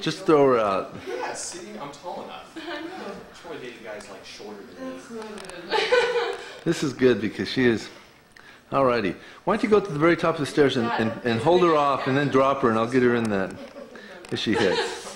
Just throw her out. Yeah, see, I'm tall enough. I know. Just want guys like shorter than me. This is good because she is. Alrighty. Why don't you go to the very top of the stairs and, and, and hold her off and then drop her and I'll get her in that as she hits.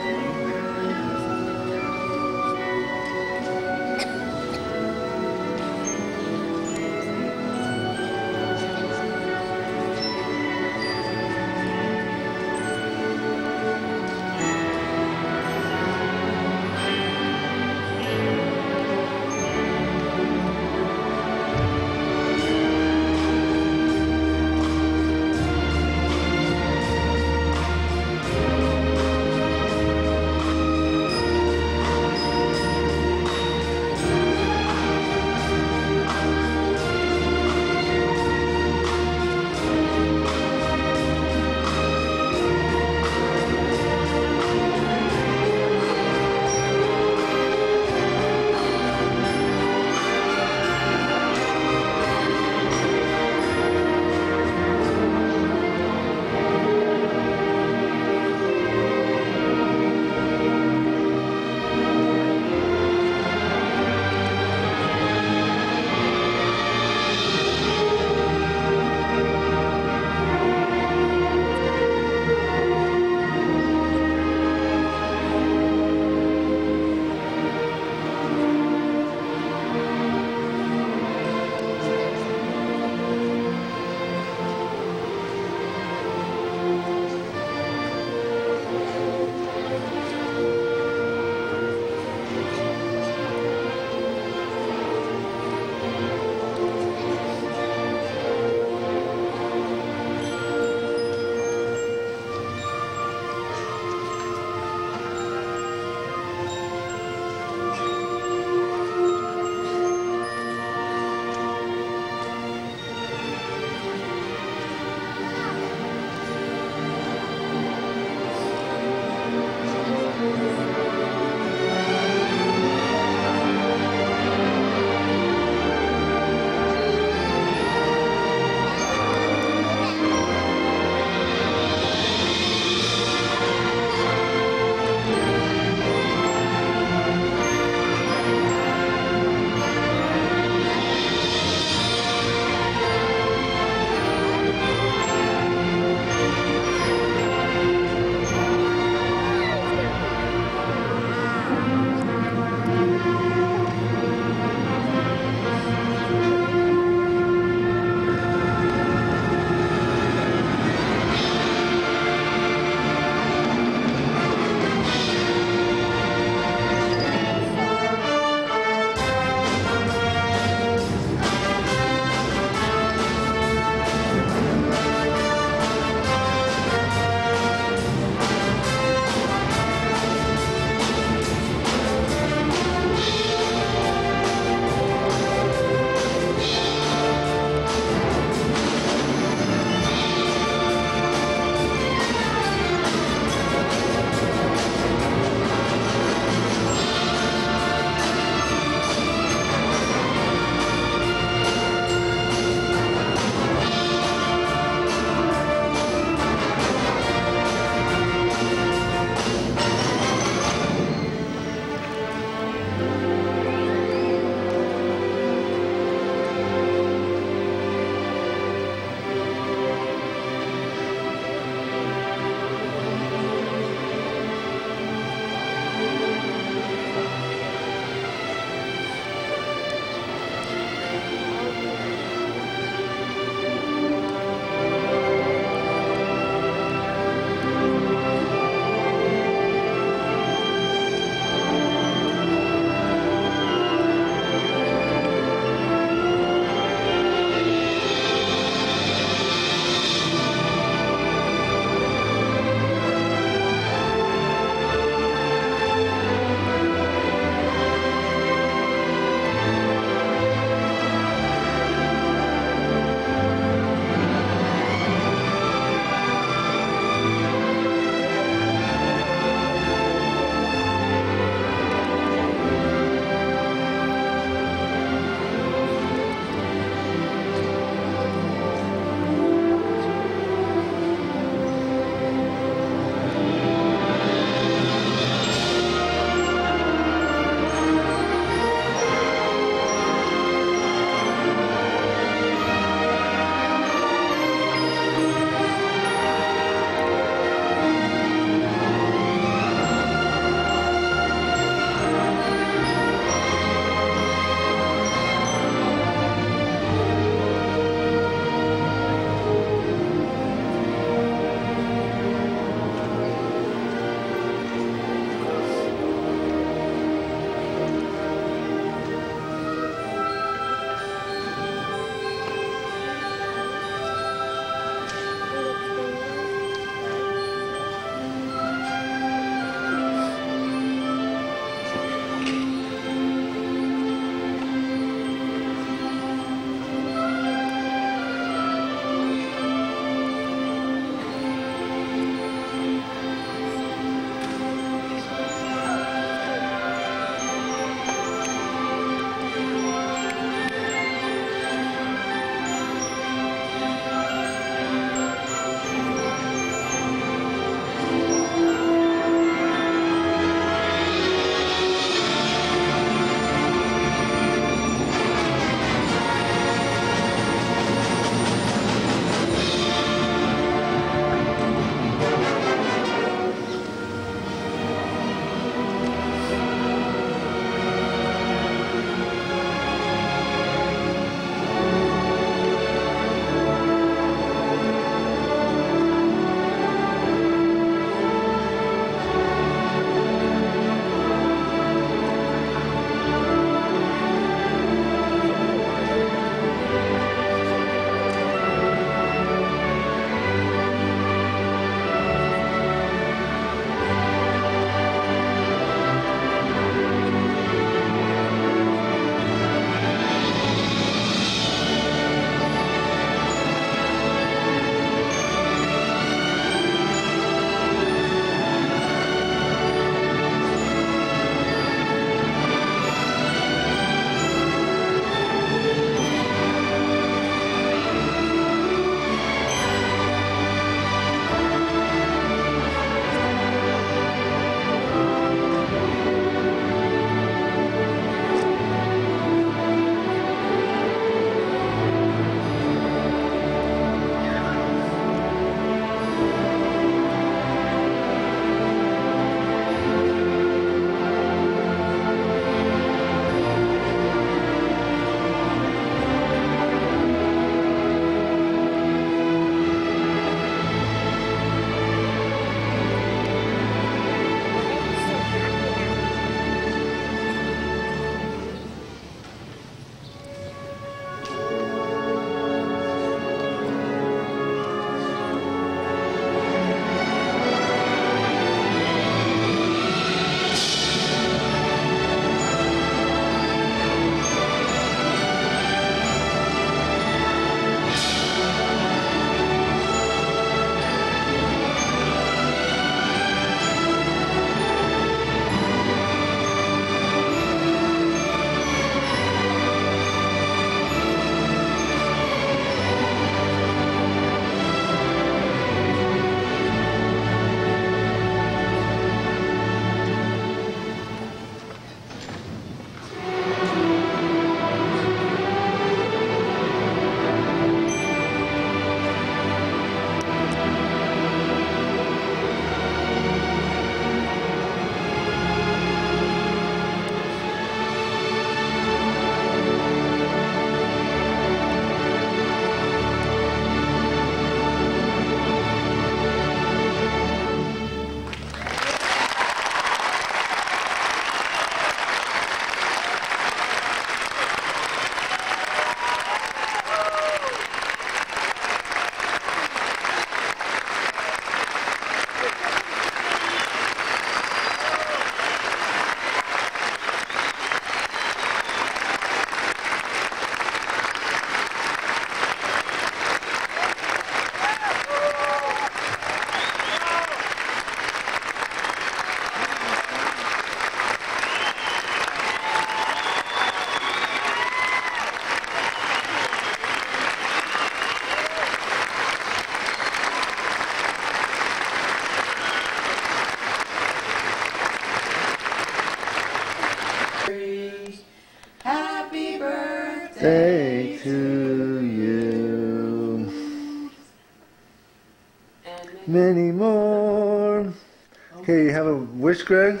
You have a wish, Greg?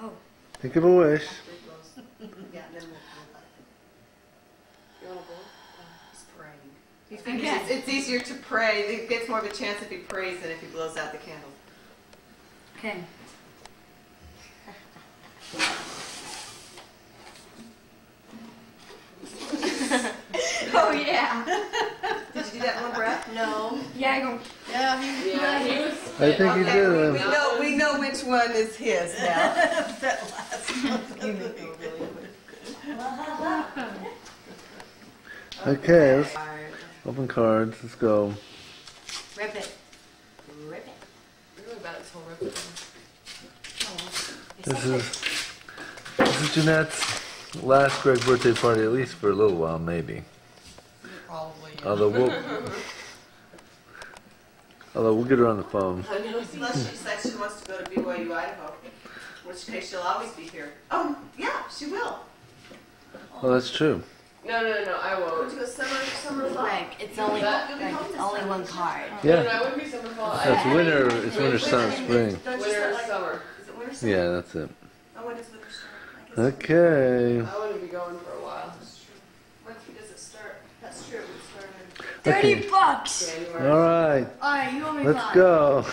Oh. Think of a wish. Yeah, then we'll. Blow? He Okay. figures it's, it's easier to pray. It gets more of a chance if he prays than if he blows out the candle. Okay. oh yeah. Did you do that in one breath? No. Yeah, I go. Yeah, he, Yeah, he was. I think you Okay, we, did. we uh, know we know which one is his now. Okay, let's open cards. Let's go. Rip it. Rip it. Really bad this whole rip This is this is Jeanette's last Greg birthday party, at least for a little while, maybe. Probably. Although we'll although we'll get her on the phone. Unless she says she wants to go to BYU, Idaho, in which case she'll always be here. Oh, yeah, she will. Well, that's true. No, no, no, I won't. you go summer, summer fall? Greg, it's only That- Greg, it's only one card. No, no, Yeah, I wouldn't be summer fall. that's I, winter. It's winter, sun, spring. Don't you winter, start like, summer. is it winter, summer? Yeah, that's it. Oh, when winter start? I guess. Okay. I wouldn't be going for a while. That's true. When does it start? That's true, it started. Thirty Okay. bucks. January. All right, Alright, you owe me let's five. go.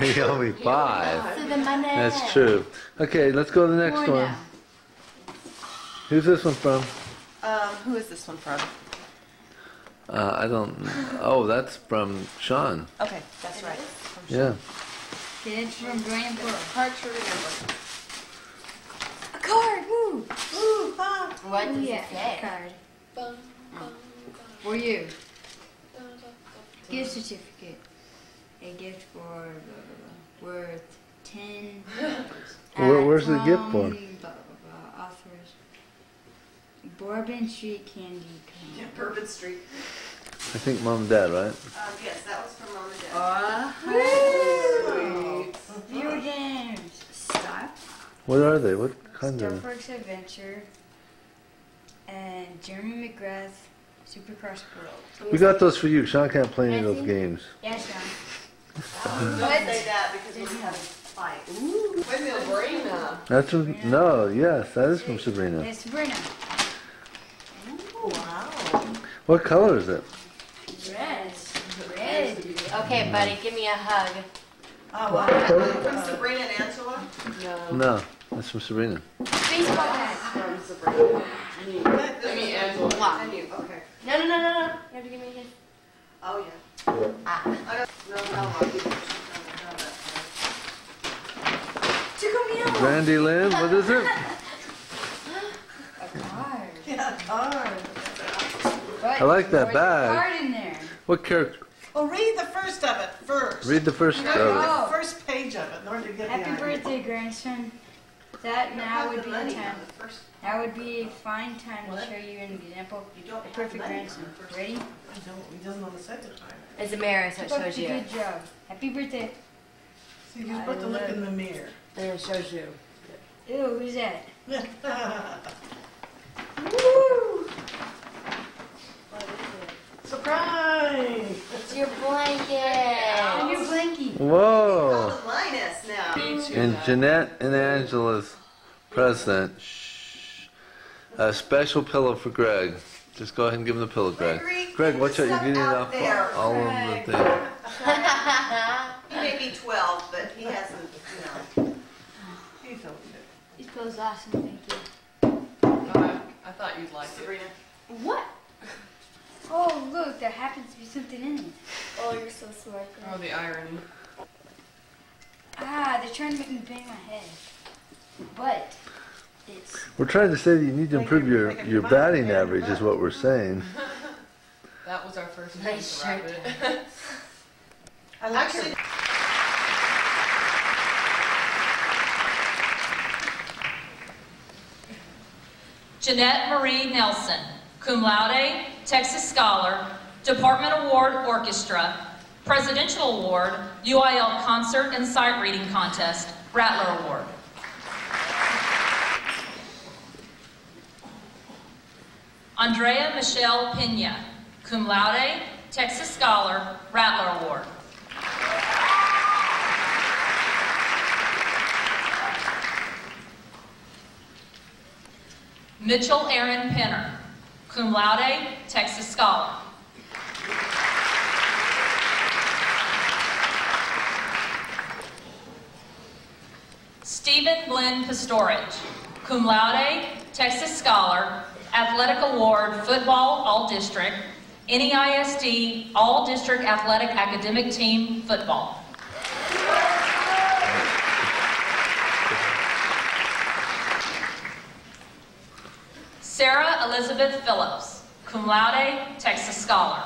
you owe me five. So the money. That's true. Okay, let's go to the next More one. now. Who's this one from? Um, who is this one from? Uh, I don't. Oh, that's from Shawn. Okay, that's right. Yeah. Okay, it's from Grandpa. Hard to remember. A card. Woo. Ooh, ah. What does yeah, it say? Card. Bum, bum, For you. Gift certificate. A gift for blah, blah, blah, worth ten. Where- where's the gift from for? Authors. Bourbon Street Candy Yeah, Bourbon Street. I think mom and dad, right? Um, yes, that was from mom and dad. Uh, Video games. Stop. What are they? What kind of? Star Fox Adventure. And Jeremy McGrath Supercross World. We got those for you. Shawn can't play any of those games. Yeah, Shawn. Don't say that because we'll have a fight. Ooh, Sabrina. That's from. No, yes, that is from Sabrina. It's Sabrina. Wow. What color is it? Red. Red. Okay, buddy, give me a hug. Oh, wow. From Sabrina and Angela? No, No, that's from Sabrina. Baseball hat. from Sabrina. I mean, That- I mean Angela. Okay. No, no, no, no, no. You have to give me a kiss. Oh, yeah. Ah. I don't know how long you have Brandy Lynn, what is it? A card. Yeah, a card. But I like that write the bag. card in there. What character? Well, read the first of it first. Read the first of it. Oh. the first page of it in order to get the Happy idea. birthday, grandson. That now would be the time. the first. That would be a fine time to show you an example. You don't A have perfect money on grandson. the first. Ready? Don't, he doesn't on the second time. It's a mirror, so it Keep up shows the you. good job. Happy birthday. So you're supposed to look in the mirror. And it shows you. Ew, who's that? Woo! Surprise! It's your And blanket. your blankie. Whoa! Now. And Jeanette and Angela's present. Shh. A special pillow for Greg. Just go ahead and give him the pillow, Greg. Gregory, Greg, watch out, you're getting it off there. all over Greg. the thing. He may be 12, but he hasn't, you know. He's over there. This pillow's awesome, thank you. Uh, I thought you'd like it. Sabrina. What? Oh, look, there happens to be something in it. Oh, you're so smart. Oh, the irony. Ah, they're trying to make me bang my head. But it's We're trying to say that you need to Make improve your- your, your batting average, is what we're saying. That was our first Nice nice shirt. rabbit. I like Actually, her. Jeanette Marie Nelson, cum laude, Texas Scholar, Department Award Orchestra, Presidential Award, UIL Concert and Sight Reading Contest, Rattler Award. Andrea Michelle Pena, cum laude, Texas Scholar, Rattler Award. Mitchell Aaron Penner, cum laude, Texas Scholar. Stephen Glenn Pastorich, cum laude, Texas Scholar, Athletic Award, Football All-District, NEISD All-District Athletic Academic Team Football. Sarah Elizabeth Phillips, cum laude, Texas Scholar.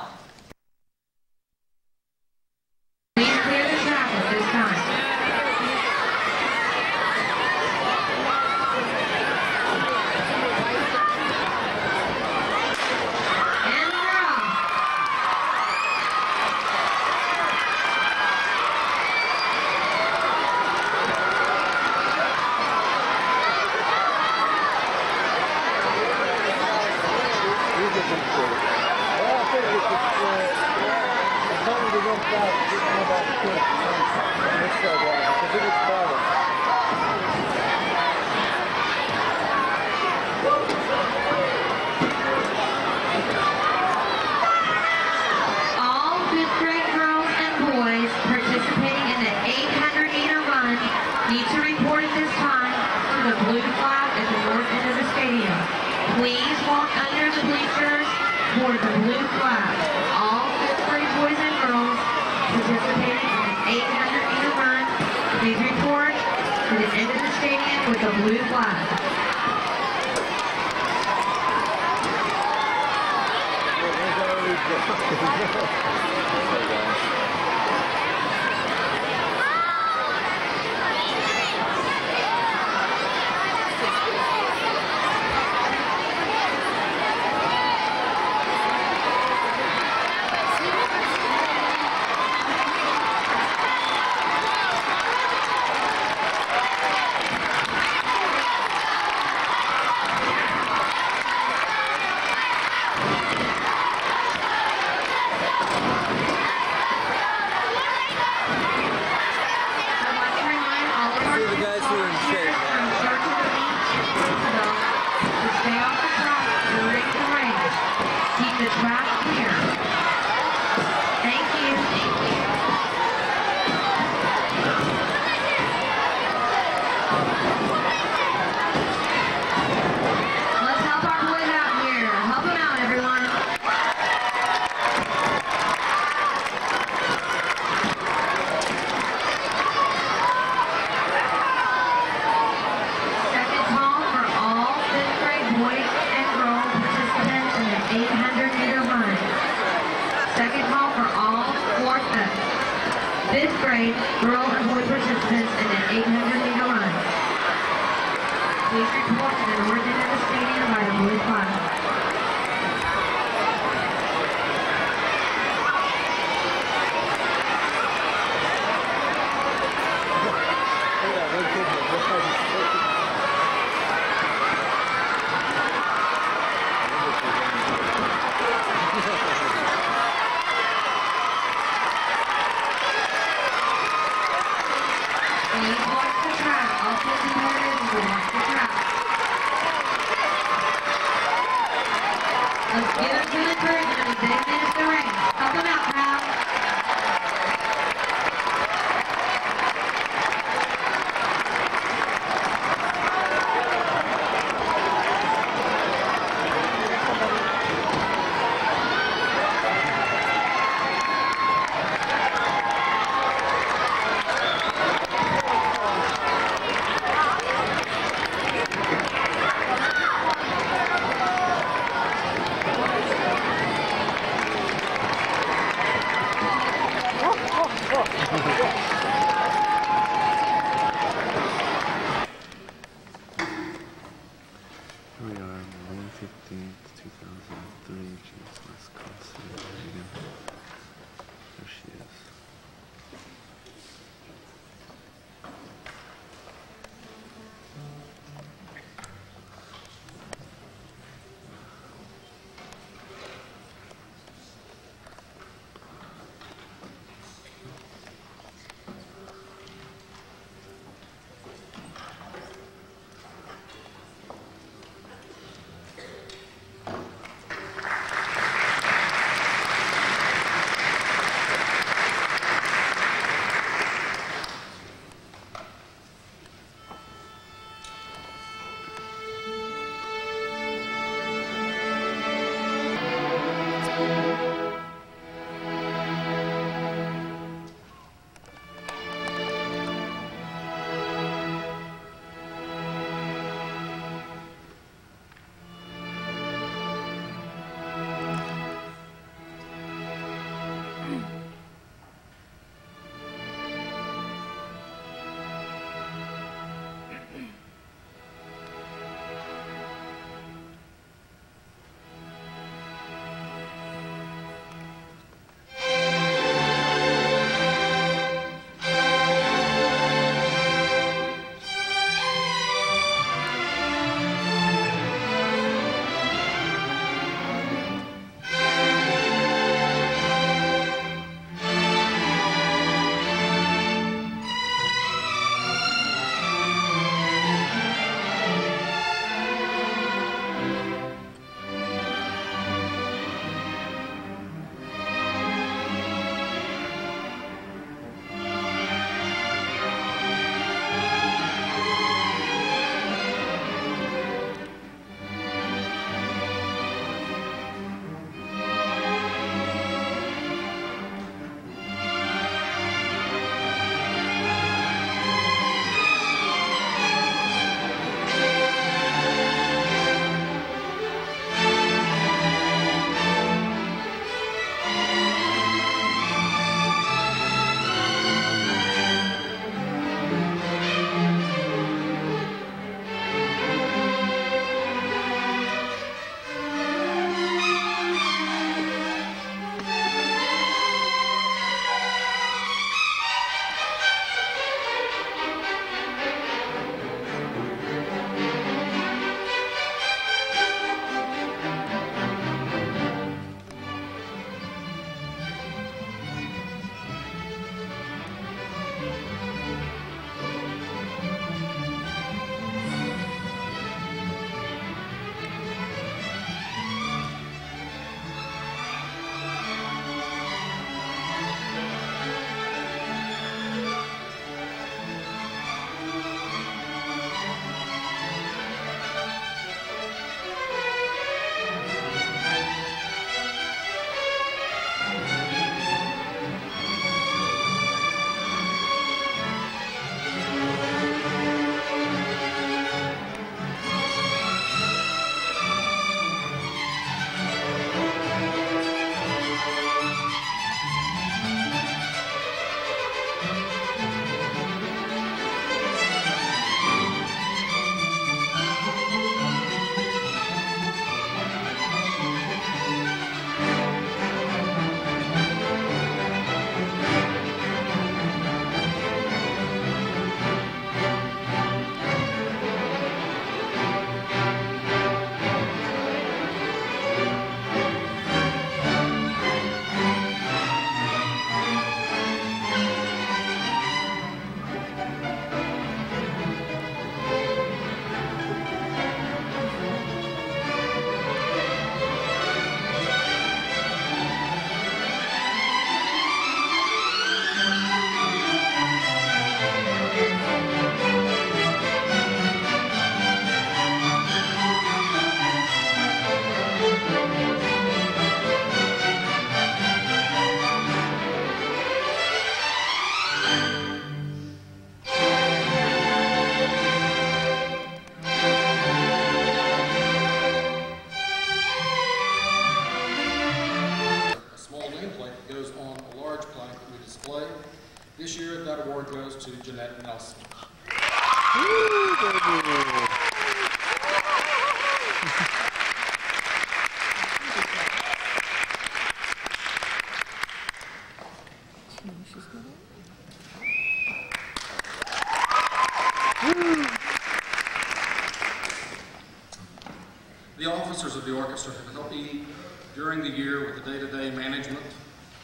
Officers of the orchestra have helped me during the year with the day-to-day management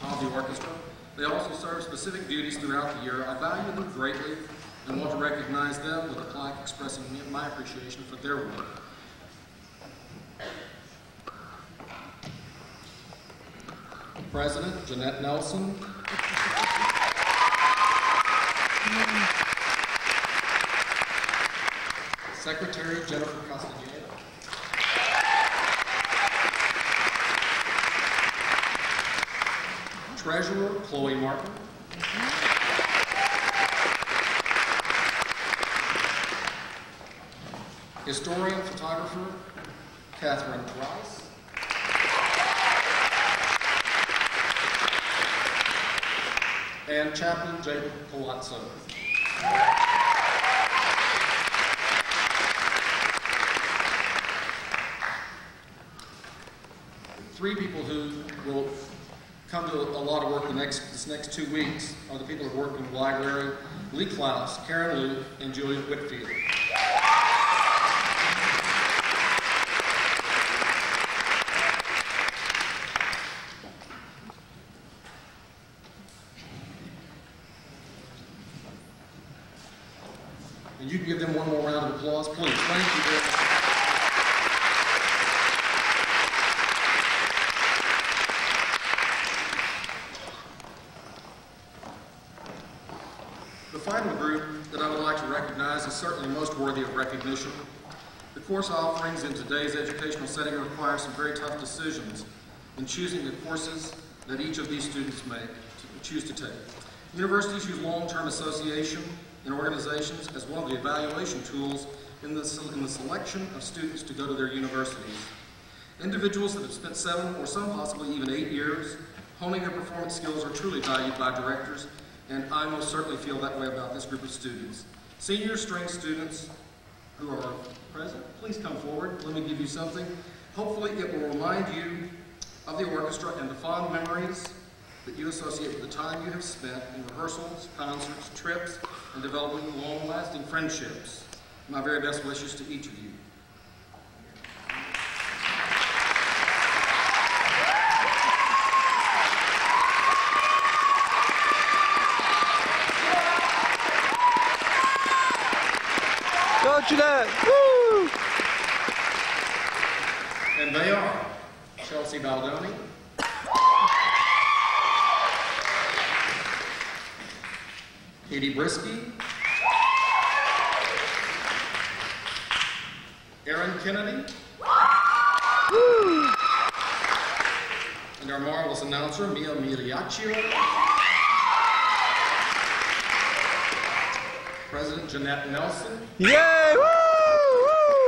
of the orchestra. They also serve specific duties throughout the year. I value them greatly and want to recognize them with a plaque expressing my appreciation for their work. President Jeanette Nelson. Secretary Jennifer Castaneda. Treasurer Chloe Martin. Historian photographer Catherine Rice. And Chaplain Jacob Palazzo. Three people who will come to a lot of work the next, this next two weeks are the people who work in the library, Lee Klaus, Karen Luke, and Julia Whitfield. And you can give them one more round of applause, please. Thank you very much. The final group that I would like to recognize is certainly most worthy of recognition. The course offerings in today's educational setting require some very tough decisions in choosing the courses that each of these students make, choose to take. Universities use long-term association and organizations as one of the evaluation tools in the, in the selection of students to go to their universities. Individuals that have spent seven or some possibly even eight years honing their performance skills are truly valued by directors, and I most certainly feel that way about this group of students. Senior string students who are present, please come forward. Let me give you something. Hopefully it will remind you of the orchestra and the fond memories that you associate with the time you have spent in rehearsals, concerts, trips, and developing long-lasting friendships. My very best wishes to each of you. Go, Jnette! Woo! And they are Chelsea Baldoni, Katie Brisky, Aaron Kennedy, and our marvelous announcer, Mia Miriaccio, President Jnette Nelson, Yay! Woo!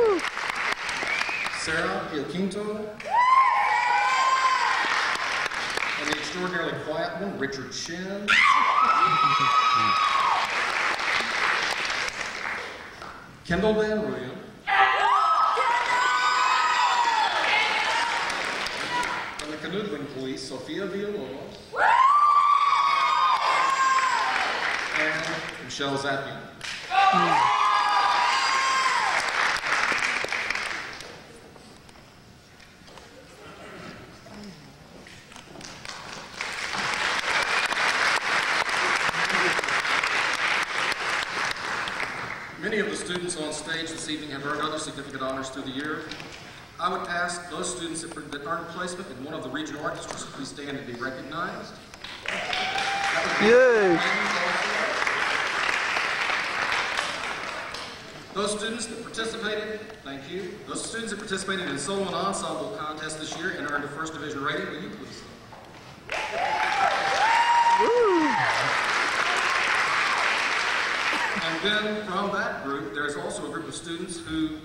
Woo! Sarah Pioquinto, and the extraordinarily quiet one, Richard Shin. Kendall Van Rooyen. And the canoodling police, Sophia Villalobos. And Michelle Zappian. Many of the students on stage this evening have earned other significant honors through the year. I would ask those students that earned placement in one of the regional orchestras to please stand and be recognized. Yay! Those students that participated, thank you. Those students that participated in solo and ensemble contest this year and earned a first division rating, will you please? And then from that group, there's also a group of students who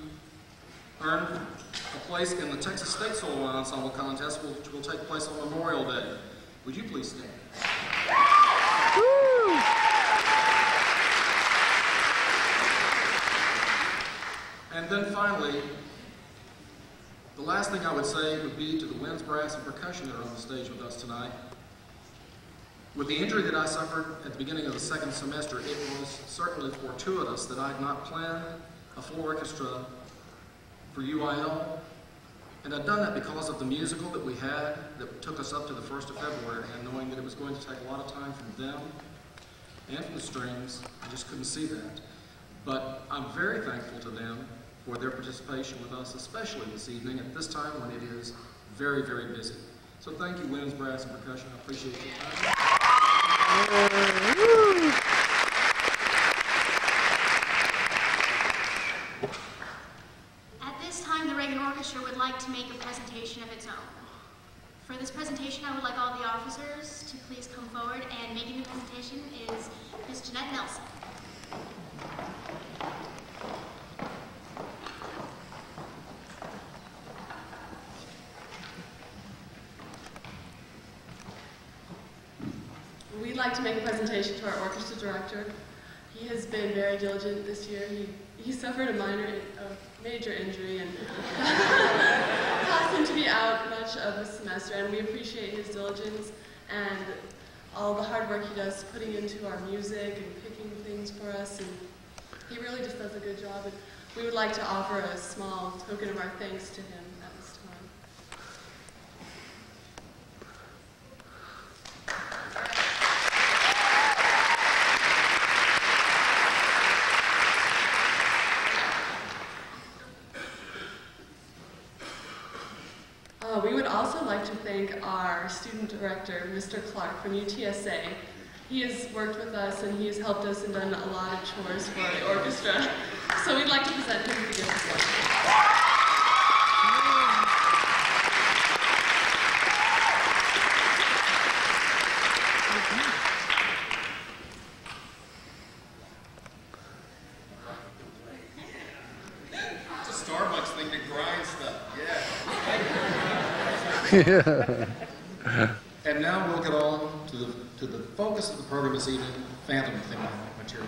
earned a place in the Texas State Solo and Ensemble Contest, which will take place on Memorial Day. Would you please stand? And then finally, the last thing I would say would be to the winds, brass, and percussion that are on the stage with us tonight. With the injury that I suffered at the beginning of the second semester, it was certainly fortuitous that I had not planned a full orchestra for UIL And I've done that because of the musical that we had that took us up to the 1st of February, and knowing that it was going to take a lot of time from them and from the strings, I just couldn't see that. But I'm very thankful to them for their participation with us, especially this evening at this time when it is very, very busy. So thank you, winds, brass, and percussion. I appreciate your time. At this time, the Reagan Orchestra would like to make a presentation of its own. For this presentation, I would like all the officers to please come forward, and making the presentation is Ms. Jnette Nelson. We'd like to make a presentation to our orchestra director. He has been very diligent this year. He, he suffered a minor, a major injury and caused him to be out much of the semester. And we appreciate his diligence and all the hard work he does putting into our music and picking things for us. And he really just does a good job. And we would like to offer a small token of our thanks to him at this time. Uh, we would also like to thank our student director, Mr. Clark from UTSA. He has worked with us and he has helped us and done a lot of chores for the orchestra. So we'd like to present him with the gift of life. It's a Starbucks thing to grind stuff, yeah. And now we'll get on to the, to the this evening, Phantom theme material.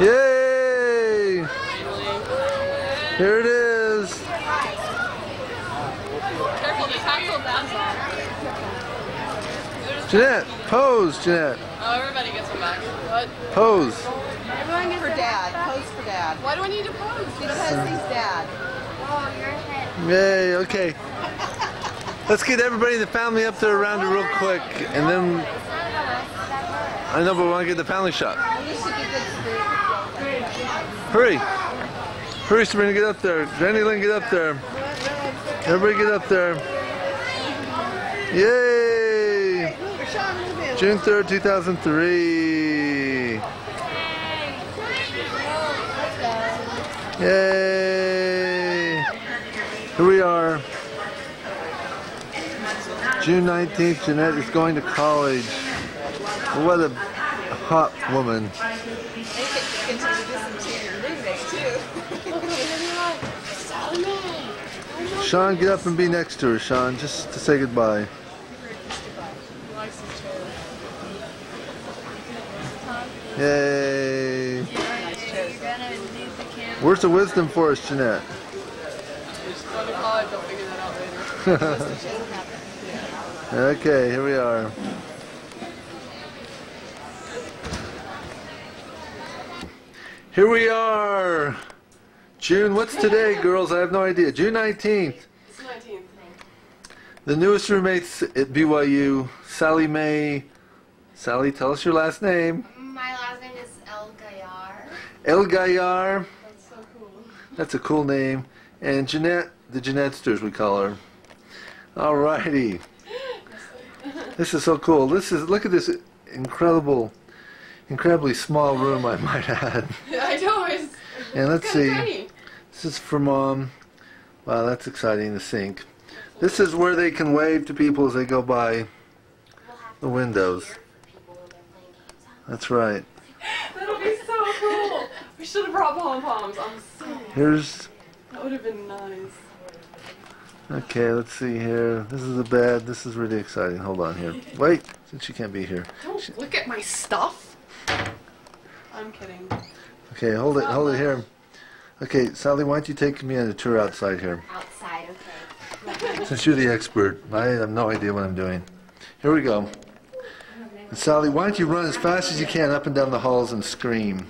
Yay! Here it is. Careful, the tackle bounce Jnette, pose, Jnette. Oh, everybody gets them back. What? Pose. Everyone gets for dad. Pose for dad. Why do I need to pose? Because he's dad. Oh, your head. Yay, okay. Let's get everybody in the family up there around it real quick. And then, It's not gonna work. That I know, but we want to get the family shot. This should be good for Hurry. Hurry, Sabrina, get up there. Jenny Lynn, get up there. Everybody get up there. Yay! June 3rd, 2003. Yay! Here we are. June 19th, Jnette is going to college. What a hot woman. Shawn, get up and be next to her, Shawn, just to say goodbye. Yay! Where's the wisdom for us, Jnette? Okay, here we are. Here we are. June, what's today, girls? I have no idea. June 19th. It's the 19th. The newest roommates at BYU, Sally Mae. Sally, tell us your last name. My last name is El Gayar. El Gayar. That's so cool. That's a cool name. And Jnette, the Jeanetsters, we call her. Alrighty. This is so cool. This is look at this incredible, incredibly small room I might add. I know, it's, And let's it's see. tiny. This is for mom. Um, wow, that's exciting. The sink. This is where they can wave to people as they go by the windows. That's right. That'll be so cool. We should have brought pom poms. I'm so. Here's That would have been nice. okay. Let's see here. This is the bed. This is really exciting. Hold on here. Wait, since she can't be here. Don't look at my stuff. I'm kidding. Okay, hold it. Hold it here. Okay, Sally, why don't you take me on a tour outside here? Outside, okay. Since you're the expert, I have no idea what I'm doing. Here we go. And Sally, why don't you run as fast as you can up and down the halls and scream?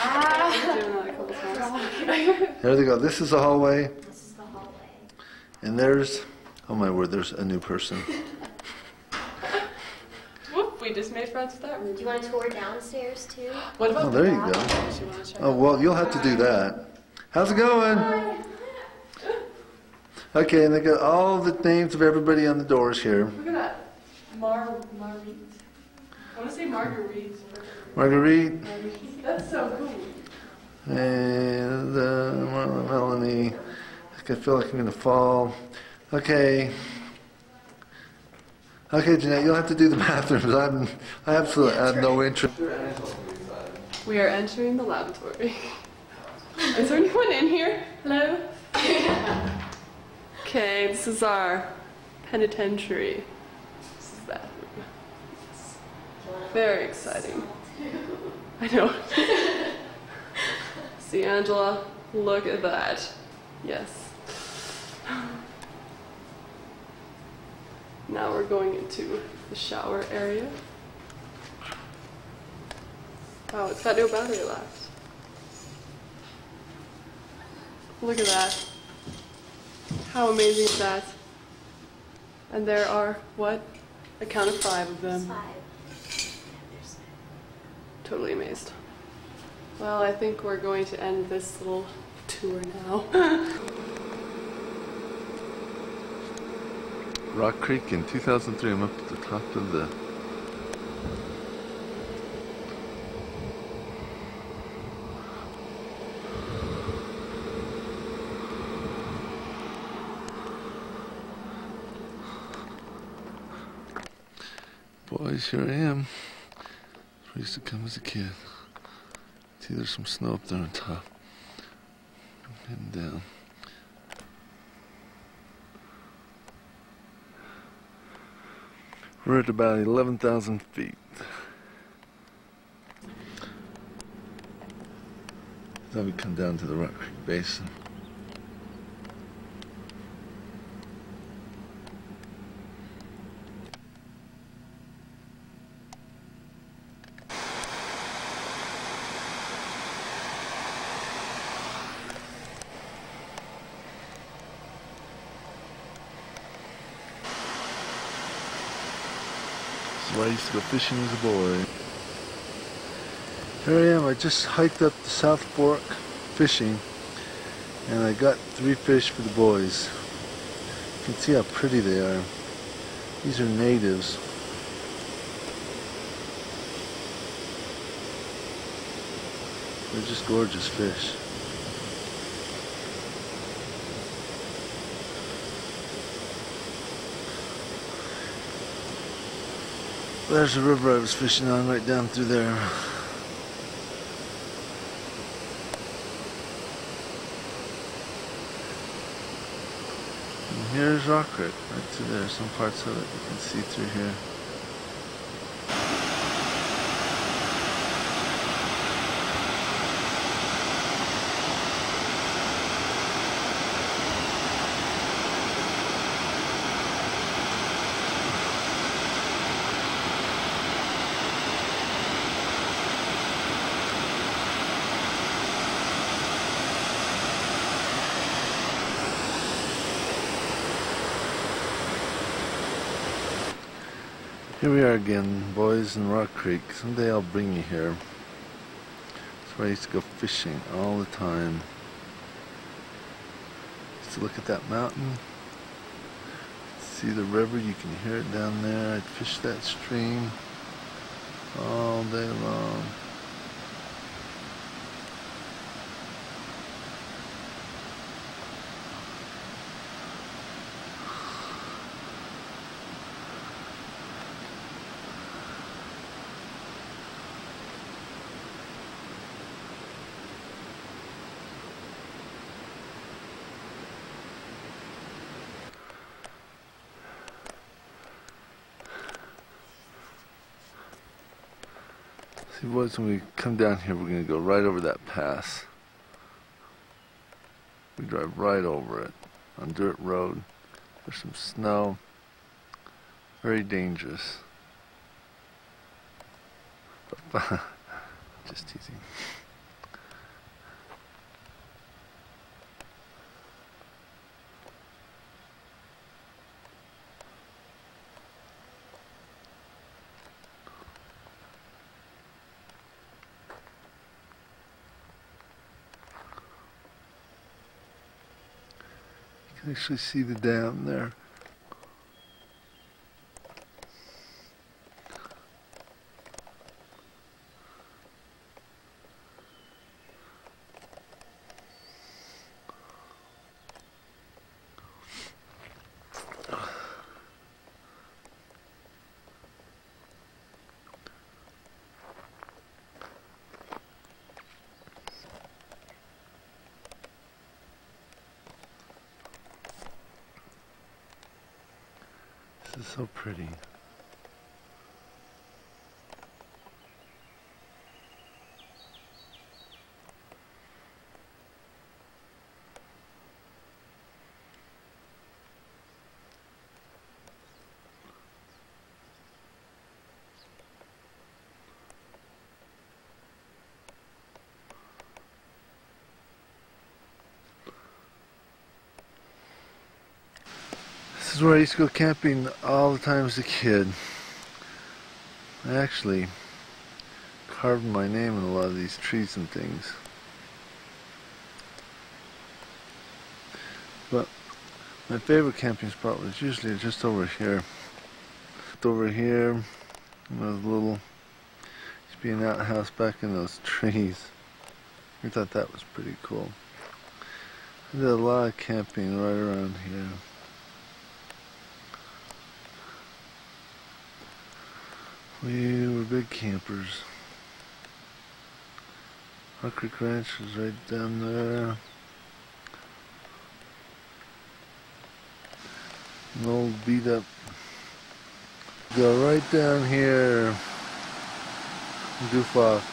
I'm doing that a couple times. There they go. This is the hallway, This is the hallway. and there's, oh my word, there's a new person. Whoop, we just made friends with that room. Do you want to tour downstairs too? What about Oh, the there you go. Does she wanna check Oh well, you'll have to do that. How's it going? Okay, and they got all the names of everybody on the doors here. Look at that. Mar Marguerite. I want to say Marguerite. Marguerite Marguerite. That's so cool. and uh, Melanie. I feel like I'm gonna fall. Okay. Okay, Jnette, you'll have to do the bathrooms. I'm, I absolutely have no interest. We are entering the laboratory. Is there anyone in here? Hello? okay, this is our penitentiary. This is that room. It's very exciting. I know. See, Angela, look at that. Yes. Now we're going into the shower area. Oh, it's got no battery left. Look at that. How amazing is that? And there are, what? A count of five of them. Five. Totally amazed. Well, I think we're going to end this little tour now. Rock Creek in 2003. I'm up at the top of the. I am. I used to come as a kid. See, there's some snow up there on top. I'm heading down. We're at about 11,000 feet. Then we come down to the Rock Creek Basin. Is go fishing a boy. Here I am, I just hiked up the South Fork fishing and I got three fish for the boys. You can see how pretty they are. These are natives. They're just gorgeous fish. There's the river I was fishing on right down through there. And here's Rock Creek, right through there. Some parts of it you can see through here. Here we are again, boys in Rock Creek. Someday I'll bring you here. That's where I used to go fishing all the time. Just to look at that mountain. See the river, you can hear it down there. I'd fish that stream all day long. See boys, when we come down here, we're going to go right over that pass. We drive right over it on dirt road. There's some snow. Very dangerous. Just teasing. Can actually see the dam there. So pretty. Is where I used to go camping all the time as a kid. I actually carved my name in a lot of these trees and things. But my favorite camping spot was usually just over here. Just over here, was a little, used to be an outhouse back in those trees. I thought that was pretty cool. I did a lot of camping right around here. We were big campers. Rock Creek Ranch is right down there. An old beat up. Go right down here. Goof off.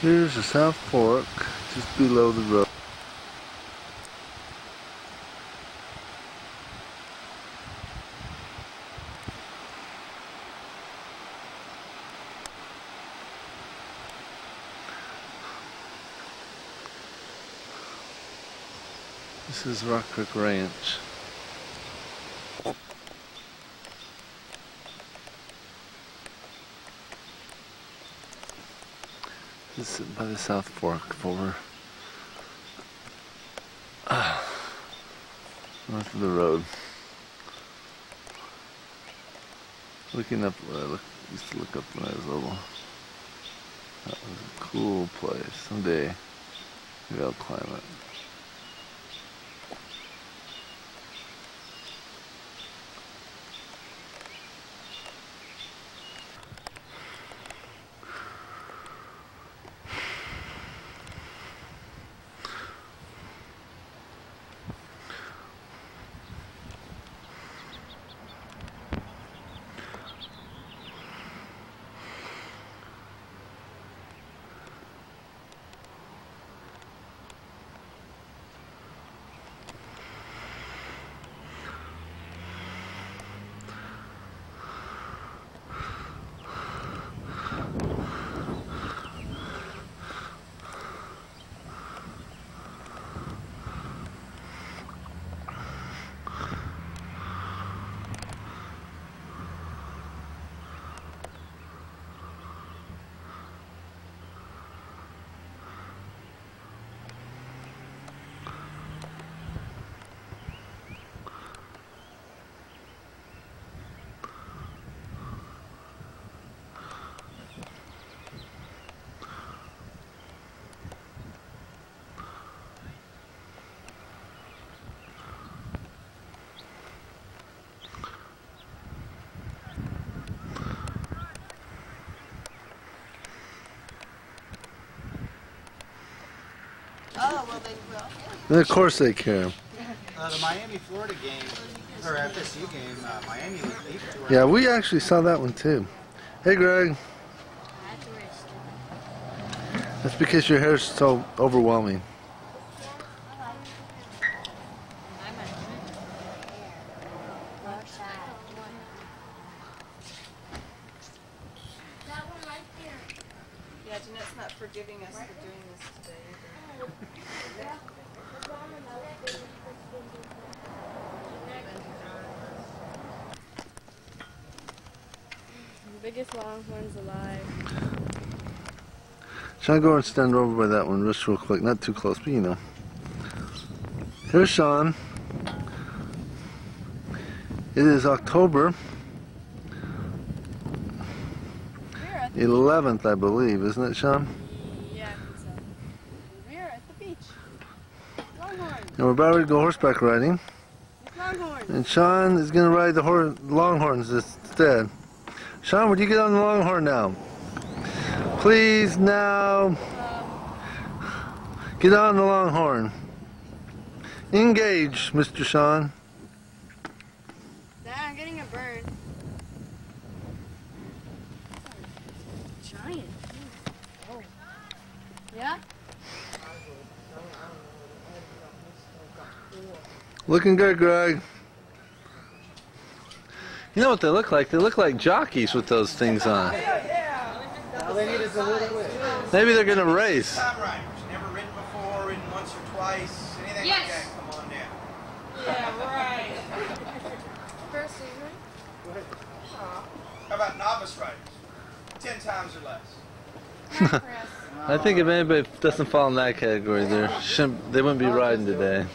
Here's the South Fork, just below the road. Creek Ranch. This is by the South Fork over uh, north of the road. Looking up I look, used to look up when I was little. That was a cool place. Someday maybe I'll climb it. Oh, well, they will. And of course they care. Uh, the Miami, Florida game, or FSU game, uh, Miami was beat Yeah, we actually saw that one too. Hey Greg. That's because your hair's so overwhelming. That one right there. Yeah, Jnette's not forgiving us for doing this today either. Biggest longhorns alive. Shawn, go and stand over by that one just real quick. Not too close, but you know. Here's Shawn. It is October 11th, I believe, isn't it, Shawn? Yeah, so. We're at the beach. Longhorn. And we're about ready to go horseback riding. Longhorn. And Shawn is going to ride the hor- Longhorns instead. Shawn, would you get on the Longhorn now? Please, now. Um, get on the Longhorn. Engage, Mr. Shawn. Dad, I'm getting a burn. Giant. Oh. Yeah? Looking good, Greg. You know what they look like? They look like jockeys with those things on. They need is a little whip. Maybe they're going to race. Riders, never ridden before, ridden once place, anything Yes. like that, come on down. Yeah, right. First season. How about novice riders? Ten times or less. I think if anybody doesn't fall in that category, they shouldn't. They wouldn't be riding today.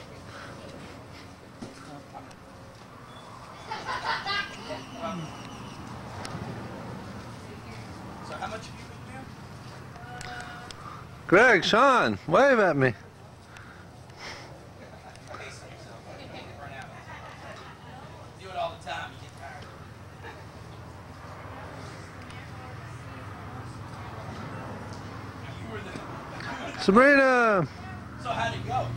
So how much have you been doing? Greg, Shawn, wave at me. Do it all the time, you get tired. You were the Sabrina. So how'd it go?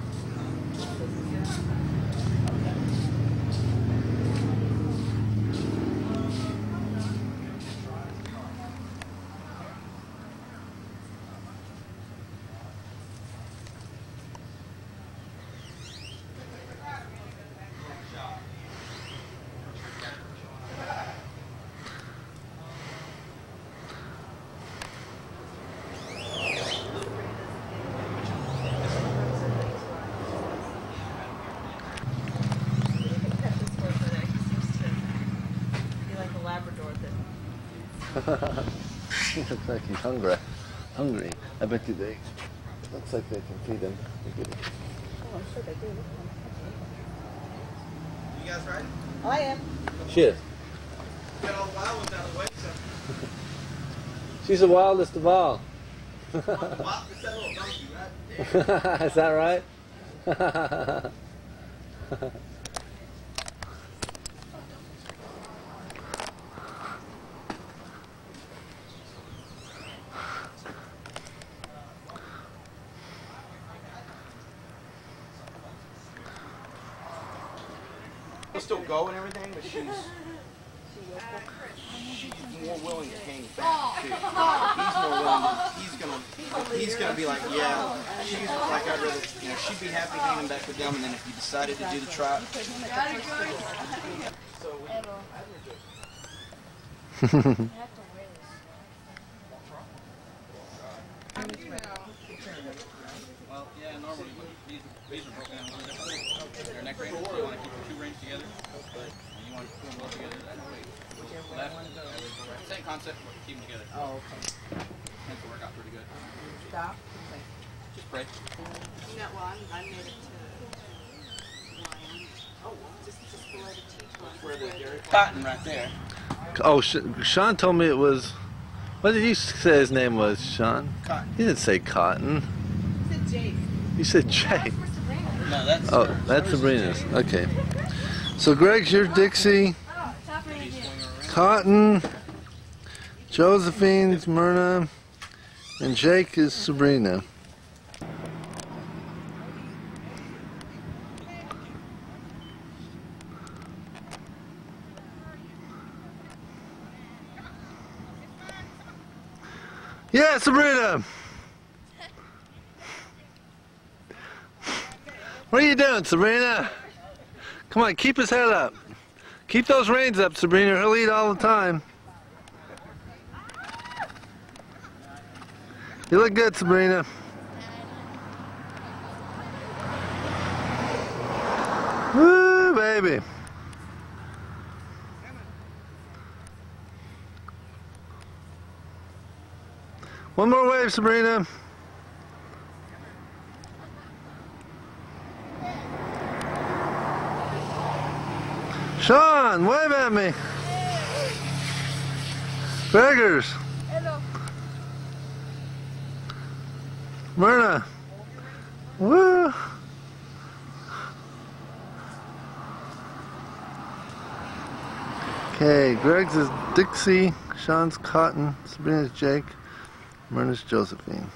he looks like he's hungry. Hungry. I bet you they. Looks like they can feed him. Oh, you guys ready? I am. Shit. Got all the wild ones out of the way, so. She's the wildest of all. Wild, it's that little donkey, right? Is that right? yeah. Oh, Shawn told me it was. What did you say his name was, Shawn? Cotton. He didn't say Cotton. He said Jake. You said Jake. No, that's. Oh, that's Sabrina's. Okay. So Greg's your Dixie. Oh, Cotton. Josephine's Myrna. And Jake is Sabrina. Yeah, Sabrina. What are you doing, Sabrina? Come on, keep his head up. Keep those reins up, Sabrina. He'll eat all the time. You look good, Sabrina. Woo, baby. One more wave, Sabrina. Shawn, wave at me. Beggars. Hello. Myrna. Woo. Okay, Greg's is Dixie, Shawn's Cotton, Sabrina's Jake, Myrna's Josephine.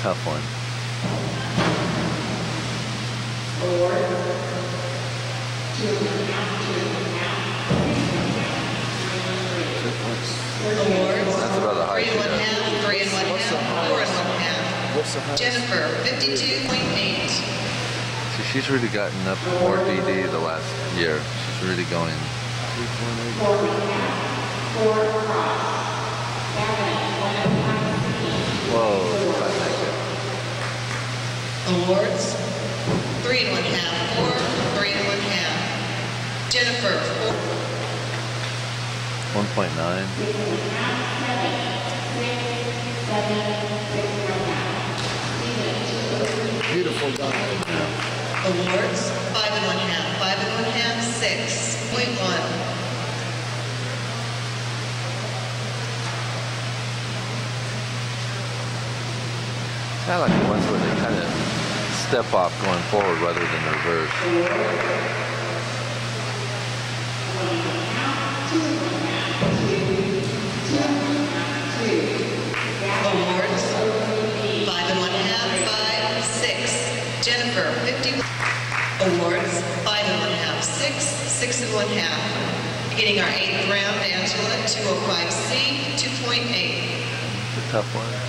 Tough one. Awards. That's about the height Three and one half, three and one half, four and one half. What's the highest? Jennifer, 52.8. See, she's really gotten up more DD the last year. She's really going. Whoa, if I make it. Awards. Three and one half, four, three and one half. Jennifer, four. 1.9. Beautiful dive. Awards, five and one half, five and one half, six, point one. I like the ones where they kind of step off going forward rather than reverse. Awards, five and one half, six, six and one half. Beginning our eighth round, Angela, 205C, 2.8. It's a tough one.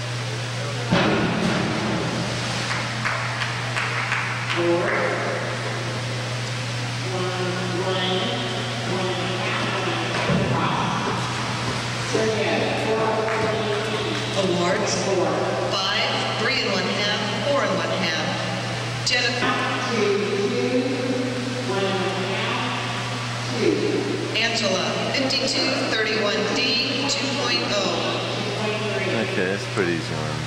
52, 31D, 2.0. Okay, that's pretty easy one.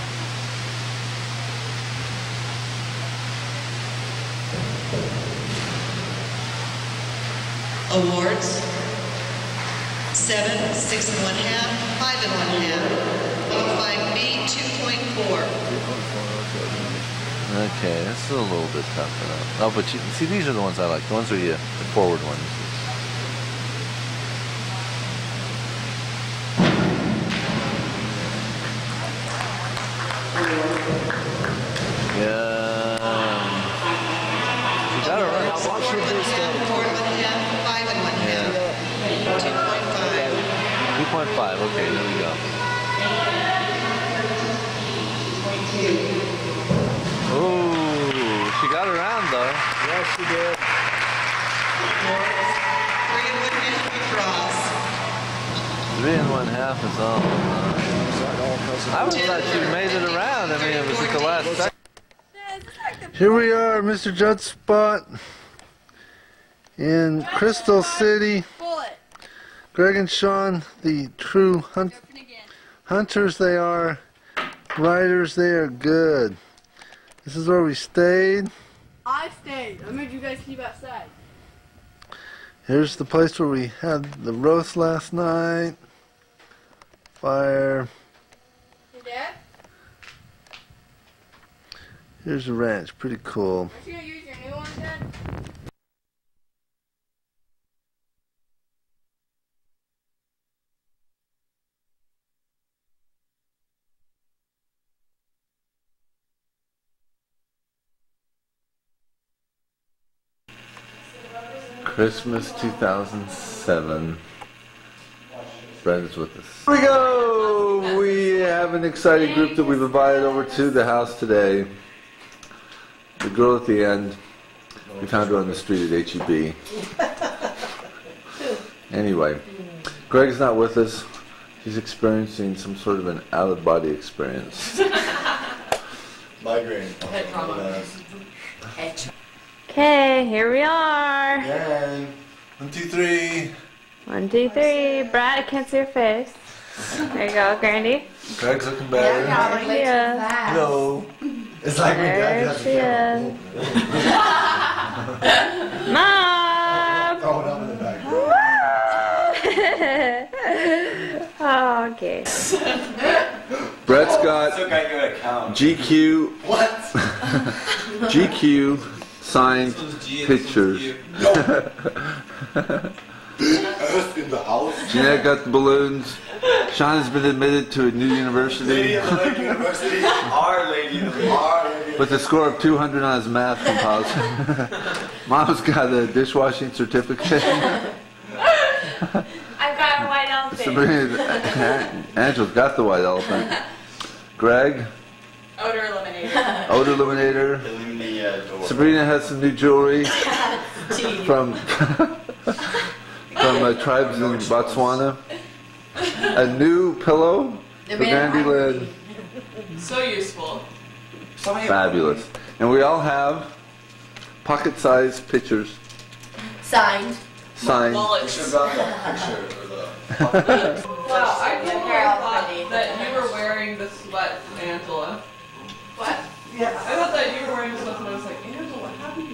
Awards, seven, six and one half, five and one half. 05B, 2.4. Okay, that's a little bit tough enough. Oh, but you see, these are the ones I like. The ones where you, the forward ones. Yeah. You got it right. Four and one half, four and one half, five and one half. 2.5. 2.5. Okay, there we go. Ooh, she got around though. Yes, she did. Three and one half across. Three and one half is all. I was thought she made it around. I mean, it was at the last second. Here we are, Mr. Judd spot in Crystal City. Greg and Shawn, the true hunt hunters they are, riders they are good. This is where we stayed. I stayed. I made you guys keep outside. Here's the place where we had the roast last night. Fire. Hey, Dad? Here's the ranch. Pretty cool. Aren't you gonna use your new one, Dad? Christmas 2007. Friends with us. Here we go! We have an exciting group that we've invited over to the house today. The girl at the end, we found her on the street at HEB. Anyway, Greg's not with us. He's experiencing some sort of an out of body experience. Migraine. Head trauma. Okay, here we are. Gang. One, two, three. One, two, three. Brad, I can't see your face. There you go, Grandy. Greg's looking better. There she is. Hello. It's like when There Dad she is. Oh, Mom! Throw it up in the back. oh, okay. Brett's oh, got Still got. GQ What? GQ signed pictures. Earth in the house. Jnette got the balloons. Shawn has been admitted to a new university Lady of the Lake University. Our Lady of the Our Lady. with a score of 200 on his math composite. Mom's got a dishwashing certificate. I've got a white elephant. Sabrina, Angela's got the white elephant. Greg, Odor eliminator. odor eliminator. Illuminate. Sabrina has some new jewelry from from uh, tribes in Botswana. A new pillow for Grandy Lynn. So useful. Fabulous. And we all have pocket-sized pictures Signed. signed. Bullets. About the picture or the. Wow, I totally thought that you were wearing the sweat from Angela. What? Yeah. I thought that you were wearing the sweat and I was like, Angela, what happened to your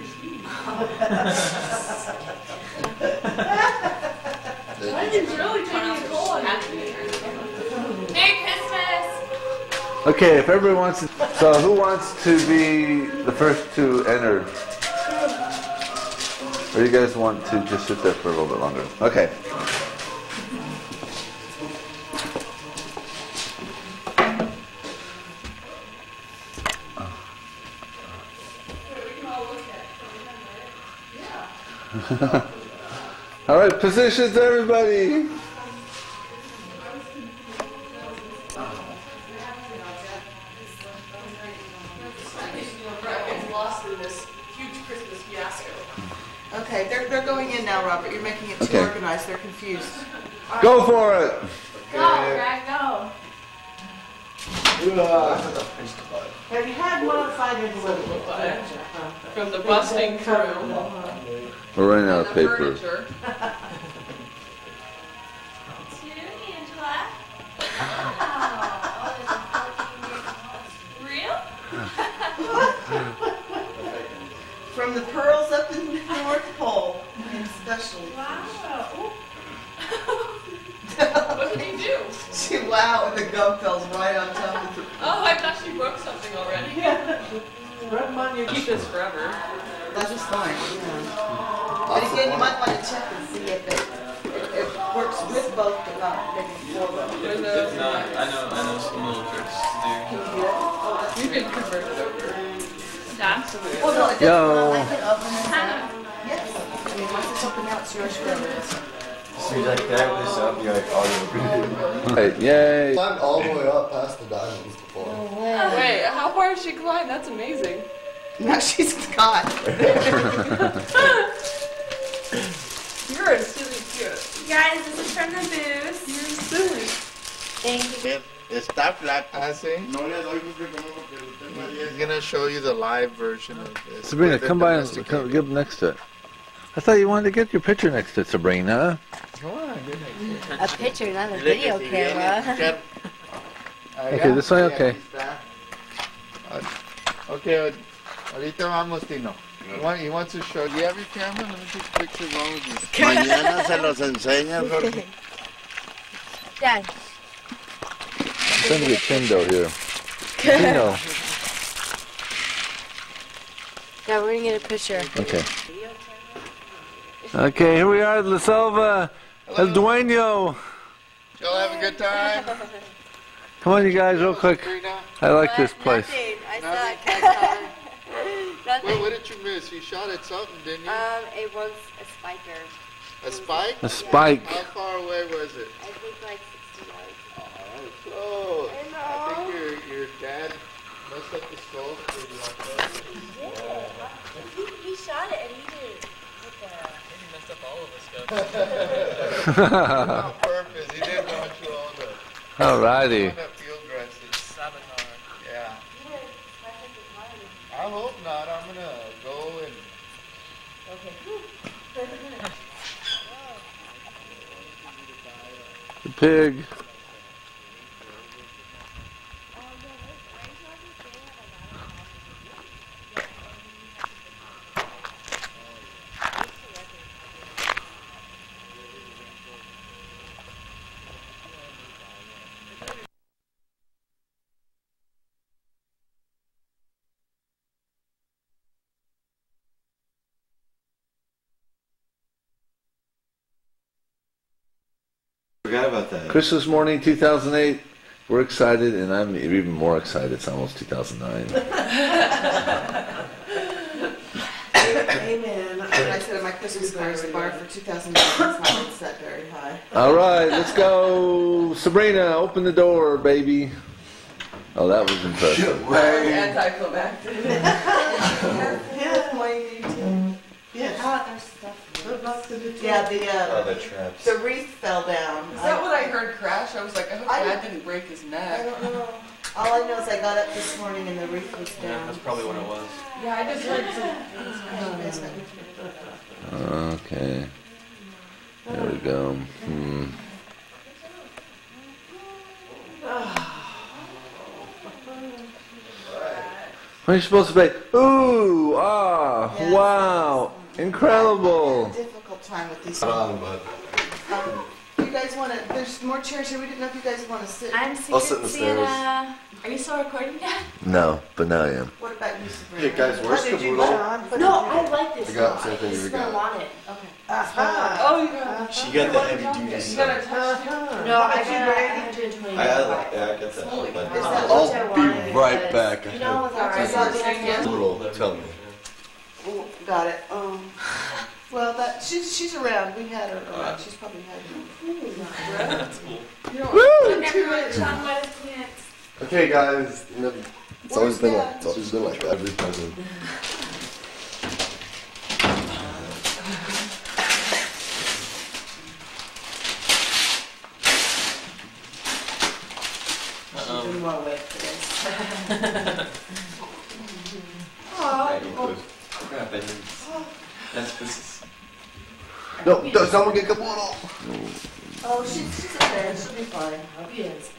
sleeve? I think really taking a toll on you. Okay, if everybody wants to, so who wants to be the first to enter? Or you guys want to just sit there for a little bit longer? Okay. All right, positions, everybody. Brett gets lost in this huge Christmas fiasco. Okay, they're, they're going in now, Robert. You're making it too Okay. organized. They're confused. Go for it. Go, Greg, go. Uh, Have you had one fight in the From the busting through. We're running out of the paper. it's open now, it's yours forever. So you like that this up, you're like, oh, you're Right, yay. Climbed all the way up past the diamonds before. Oh, Wait, how far has she climbed? That's amazing. Now she's gone. You're a silly kid. Guys, this is from the booth. You're silly. Thank you. Está flat. Ah, sí. No le no porque lo. He's gonna show you the live version of this. Sabrina, come by and domesticated. come, get next to it. I thought you wanted to get your picture next to Sabrina. Come on, get next to it. A picture, not a video que si viene, camera. Okay, this way, okay. aquí está. Ok, ahorita vamos, Tino. He wants to show. Do You have your camera? Let me take a picture along with you. Mañana se los enseña, Jorge. Dad. I'm trying to get Tindo here. Tino. Yeah, we're gonna get a picture. Okay. Okay, here we are at La Selva, El Dueño. Y'all have a good time? Come on, you guys, real quick. I like this place. Nothing. I Nothing? suck. What, what did you miss? You shot at something, didn't you? Um, it was a spiker. A spike? A spike. How far away was it? I think like 60 yards. Oh, that was close. On purpose. He didn't want you all to. Alrighty. On that field aggressive. Sabotage. Yeah. I hope not. I'm gonna go and. The pig. Forgot about that. Christmas morning 2008. We're excited, and I'm even more excited. It's almost 2009. Amen. When I said my Christmas cards bar for 2009, it's not set very high. All right, let's go. Sabrina, open the door, baby. Oh, that was impressive. Very anticlimactic. Here's my too. Yes. Ah, there's stuff. Yeah, the Oh, uh, the traps. the wreath fell down. Is that what I heard crash? I was like, I hope I- Dad didn't break his neck. I don't know. All I know is I got up this morning and the wreath was down. Yeah, down. that's probably what it was. Yeah, I just heard some. Okay. There we go. Hmm. What are you supposed to play? Ooh, ah, wow, incredible. Difficult time with these. Wrong, but Um, you guys want to? There's more chairs here. We didn't know if you guys want to sit. I'm I'll sit in Secret the Santa. Are you still recording yet? No, but now I am. What about you, Sabrina? Hey, guys, where's What did you Caboodle? put on? Put No, I like this I got one. same thing you is got. want it. Okay. Uh-huh. Oh, you got She got the heavy duty You stuff. got a touch too? Uh-huh. No, I What got you a ready? 120. I, I, like- yeah, I get that. Holy but- cow. Is that I'll be right back. You know, it's alright. That's all you have to Caboodle, tell me. Oh, Got it. Um, well, that she's she's around. We had her around. She's probably had her. That's cool. You know, Woo! two minutes. Okay, guys. You know, it's always been like it's always been like that every present. She's been well wet for this. Yeah, you could. Yeah, but it's- That's this No, no, someone get Caboodle. Oh, she's she's okay. She'll be fine. Yes.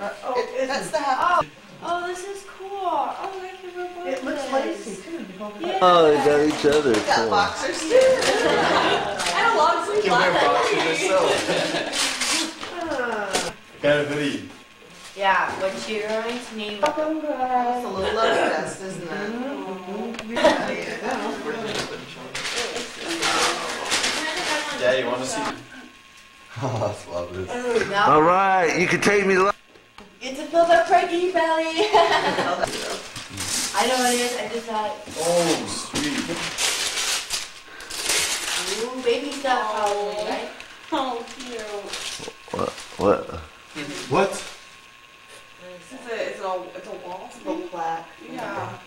Uh, it, that's the half. Oh, this is cool. Oh, I can report It looks this. lacy too. Yeah. Oh, they got each other. Got Cool. boxers too. And a long sleeve Can wear boxers herself. Ah, Got a hoodie. Yeah, what you're going to need. It's a little love fest, isn't it? Mm-hmm. Yeah, you want to see? Oh, that's lovely. No. All right, you can take me to. It's a fill up Frankie belly. I know what it is. I just thought, Oh, sweet. ooh, baby stuff probably, right? Oh, cute. What? What? What? It's a, it's a, it's a wall. It's a plaque. Yeah.